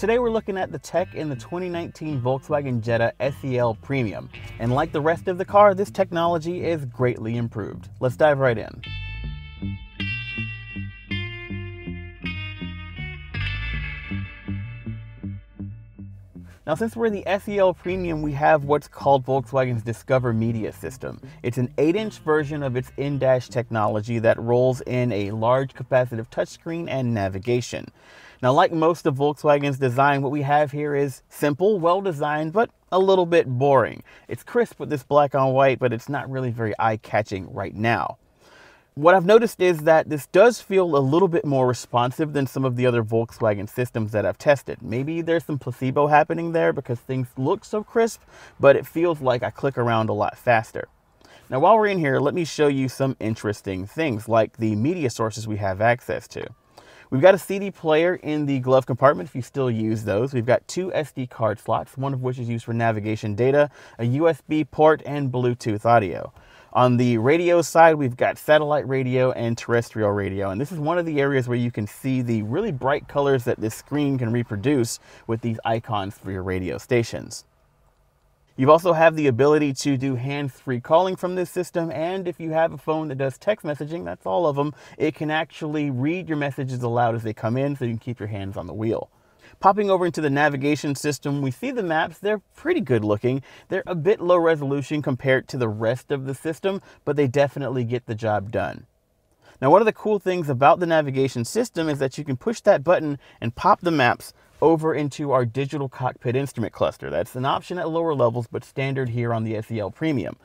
Today we're looking at the tech in the 2019 Volkswagen Jetta SEL Premium. And like the rest of the car, this technology is greatly improved. Let's dive right in. Now, since we're in the SEL Premium, we have what's called Volkswagen's Discover Media System. It's an 8-inch version of its in-dash technology that rolls in a large capacitive touchscreen and navigation. Now, like most of Volkswagen's design, what we have here is simple, well-designed, but a little bit boring. It's crisp with this black on white, but it's not really very eye-catching right now. What I've noticed is that this does feel a little bit more responsive than some of the other Volkswagen systems that I've tested. Maybe there's some placebo happening there because things look so crisp, but it feels like I click around a lot faster. Now, while we're in here, let me show you some interesting things like the media sources we have access to. We've got a CD player in the glove compartment if you still use those. We've got two SD card slots, one of which is used for navigation data, a USB port, and Bluetooth audio. On the radio side, we've got satellite radio and terrestrial radio. And this is one of the areas where you can see the really bright colors that this screen can reproduce with these icons for your radio stations. You also have the ability to do hands-free calling from this system, and if you have a phone that does text messaging, that's all of them, it can actually read your messages aloud as they come in so you can keep your hands on the wheel. Popping over into the navigation system, we see the maps. They're pretty good looking. They're a bit low resolution compared to the rest of the system, but they definitely get the job done. Now, one of the cool things about the navigation system is that you can push that button and pop the maps over into our digital cockpit instrument cluster. That's an option at lower levels, but standard here on the SEL Premium.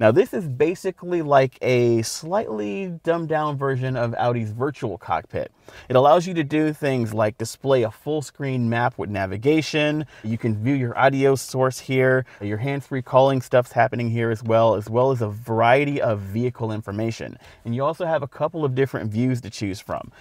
Now, this is basically like a slightly dumbed down version of Audi's virtual cockpit. It allows you to do things like display a full screen map with navigation. You can view your audio source here. Your hands free calling stuff's happening here as well, as well as a variety of vehicle information. And you also have a couple of different views to choose from.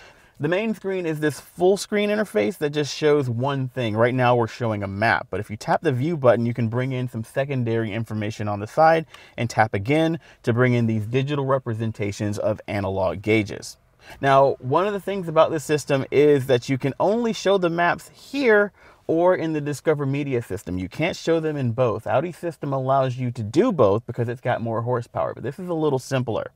The main screen is this full screen interface that just shows one thing. Right now we're showing a map, but if you tap the view button, you can bring in some secondary information on the side and tap again to bring in these digital representations of analog gauges. Now, one of the things about this system is that you can only show the maps here or in the Discover Media system. You can't show them in both. Audi system allows you to do both because it's got more horsepower, but this is a little simpler.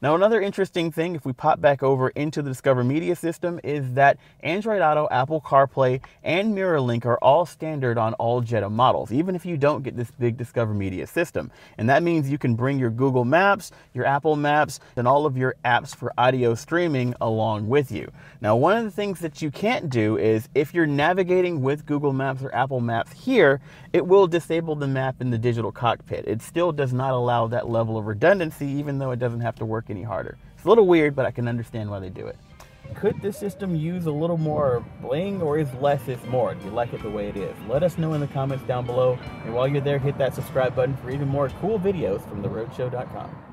Now, another interesting thing, if we pop back over into the Discover Media system, is that Android Auto, Apple CarPlay, and MirrorLink are all standard on all Jetta models, even if you don't get this big Discover Media system. And that means you can bring your Google Maps, your Apple Maps, and all of your apps for audio streaming along with you. Now, one of the things that you can't do is if you're navigating with Google Maps or Apple Maps here, it will disable the map in the digital cockpit. It still does not allow that level of redundancy, even though it doesn't have to any harder. It's a little weird, but I can understand why they do it. Could this system use a little more bling or is less is more? Do you like it the way it is? Let us know in the comments down below. And while you're there, hit that subscribe button for even more cool videos from theroadshow.com.